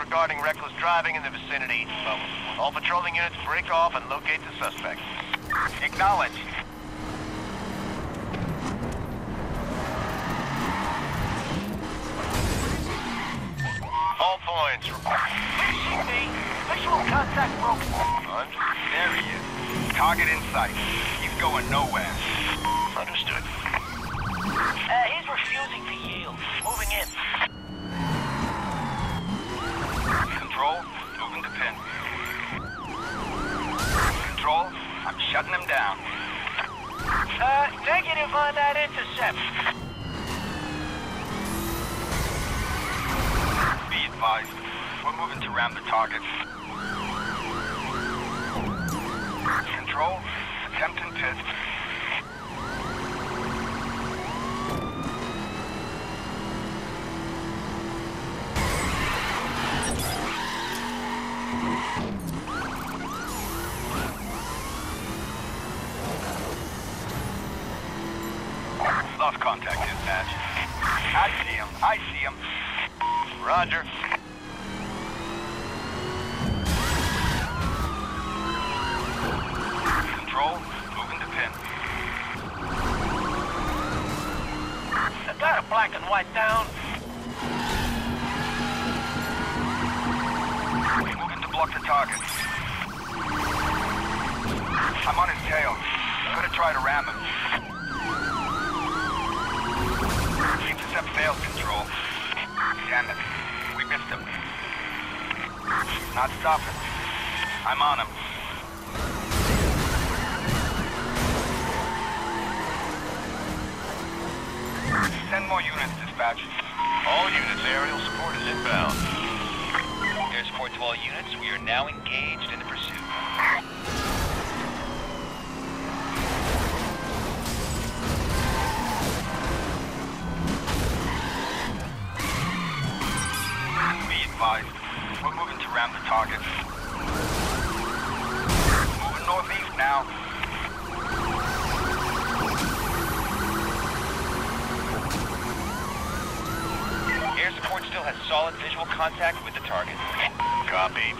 regarding reckless driving in the vicinity. All patrolling units break off and locate the suspect. Acknowledge. All points. PCP, visual contact broken. There he is. Target in sight. He's going nowhere. Understood. Uh, he's refusing to yield. Moving in. Control, moving to pin. Control, I'm shutting him down. Uh, negative on that intercept. Be advised, we're moving to ram the target. Control, attempting pit. Control, moving to pin. I got a black and white down. Moving to block the target. I'm on his tail. Gonna try to ram him. Intercept failed control. Damn it. We missed him. Not stopping. I'm on him. More units, dispatch. All units, aerial support is inbound. Air support to all units. We are now engaged in the pursuit. Be advised, we're moving to ram the target. Moving northeast now. Still has solid visual contact with the target. Copy.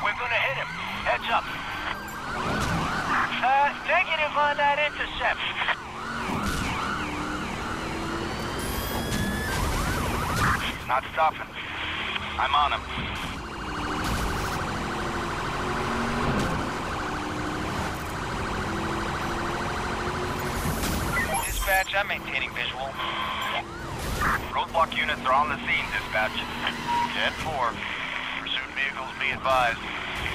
We're gonna hit him. Heads up. Uh, negative on that intercept. Not stopping. I'm on him. Dispatch, I'm maintaining visual. Roadblock units are on the scene, dispatch. 10-4. Pursuit vehicles be advised.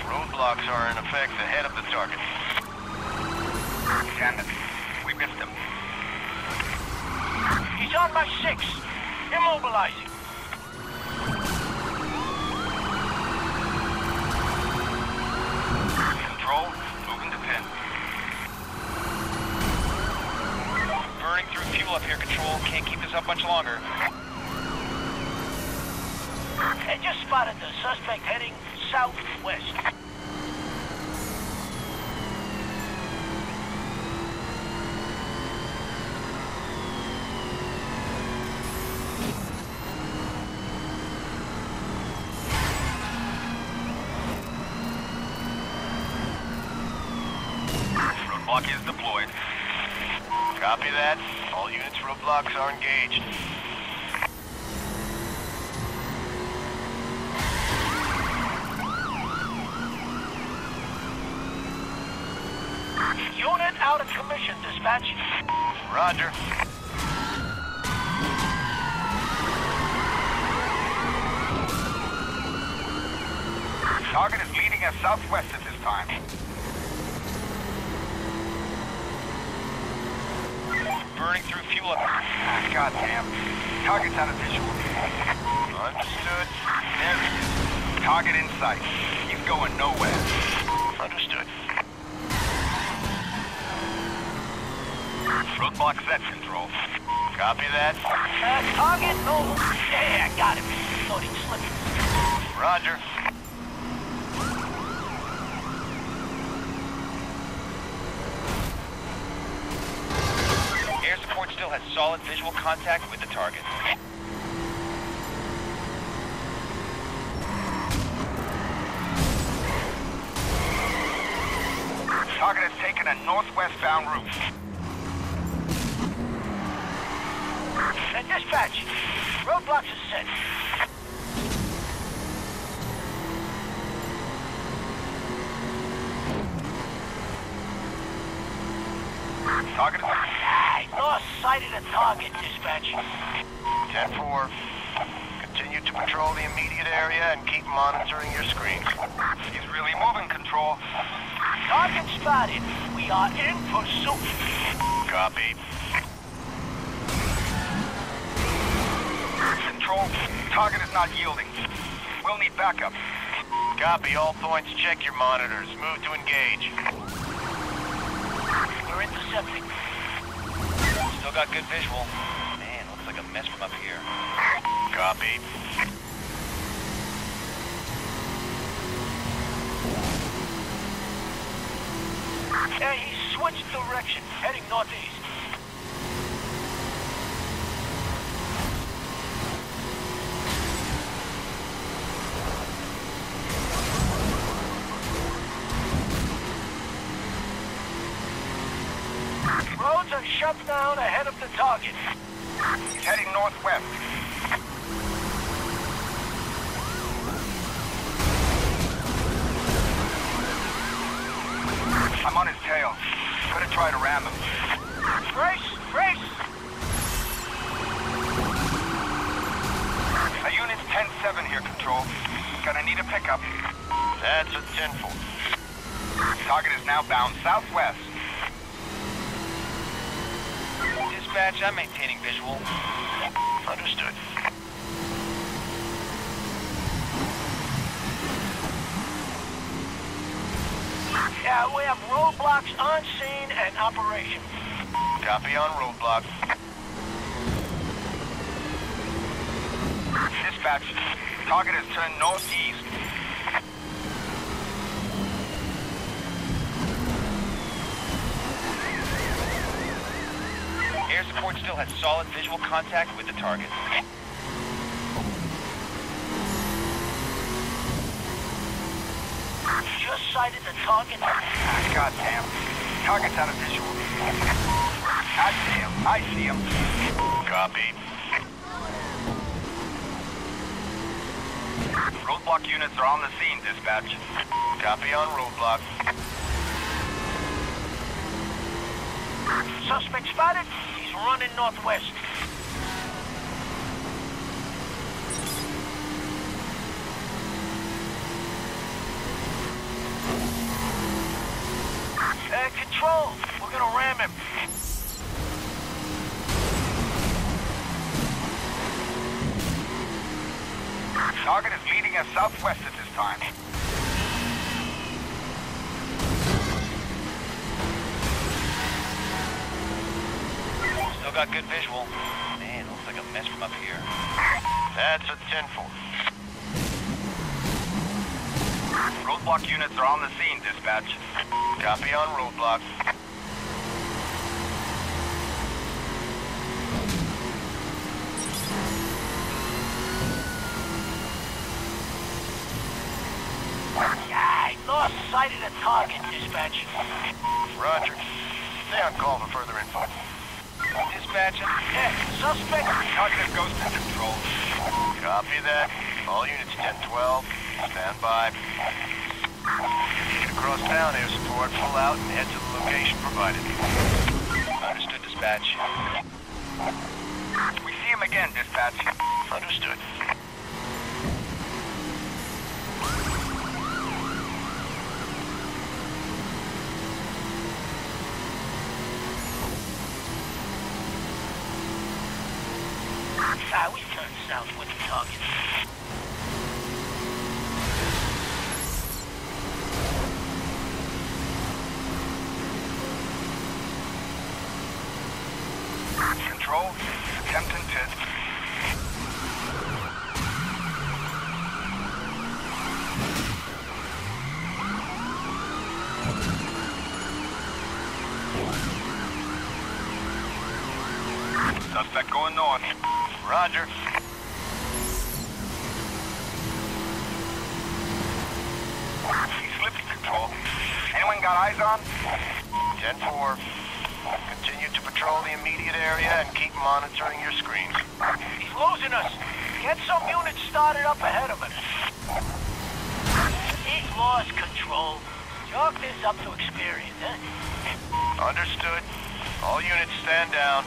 Roadblocks are in effect ahead of the target. It. We missed him. He's on my six. Immobilizing. Control, moving to pin. Burning through fuel up here, Control. Can't keep this up much longer. I just spotted the suspect heading southwest. Roadblock is deployed. Copy that. Roadblocks are engaged. Unit out of commission, dispatch. Roger. Target is leading us southwest at this time. Burning through fuel Goddamn. Target's out of visual. Understood. There he is. Target in sight. He's going nowhere. Understood. Roadblock set control. Copy that. Uh, target, no. Yeah, I got him. Thought he'd slip. Roger. Air support still has solid visual contact with the target. Target has taken a northwestbound route. And dispatch, roadblocks are set. Target lost sight of the target, dispatch. 10-4. Continue to patrol the immediate area and keep monitoring your screens. He's really moving, Control. Target spotted. We are in pursuit. Copy. Control, target is not yielding. We'll need backup. Copy. All points, check your monitors. Move to engage. We're intercepting. Still got good visual. Man, looks like a mess from up here. Copy. Yeah, he switched direction, heading northeast. Down ahead of the target. He's heading northwest. I'm on his tail. Gonna try to ram him. Brace, brace! A unit's 10-7 here, Control. Gonna need a pickup. That's a 10-4. Target is now bound southwest. Dispatch, I'm maintaining visual. Understood. Yeah, we have roadblocks on scene and operation. Copy on roadblock. Dispatch, target has turned northeast. Air support still has solid visual contact with the target. Just sighted the target. Goddamn. Target's out of visual. I see him. I see him. Copy. Roadblock units are on the scene, dispatch. Copy on roadblock. Suspect spotted. Running northwest. Uh, control. We're gonna ram him. Target is leading us southwest at this time. Got good visual. Man, looks like a mess from up here. That's a 10-4. Roadblock units are on the scene, dispatch. Copy on roadblock. I lost sight of the target, dispatch. Roger. Stay on call for further info. Dispatch, Yeah, suspect. Is ghost control. Copy that. All units 10-12. Stand by. Get across town, air support. Pull out and head to the location provided. understood dispatch. We see him again, dispatch. Understood. South with the target. Control, attempting to... Roger. He control. Anyone got eyes on? 10-4. Continue to patrol the immediate area and keep monitoring your screens. He's losing us. Get some units started up ahead of him. He's lost control. Chalk this up to experience, huh? Understood. All units stand down.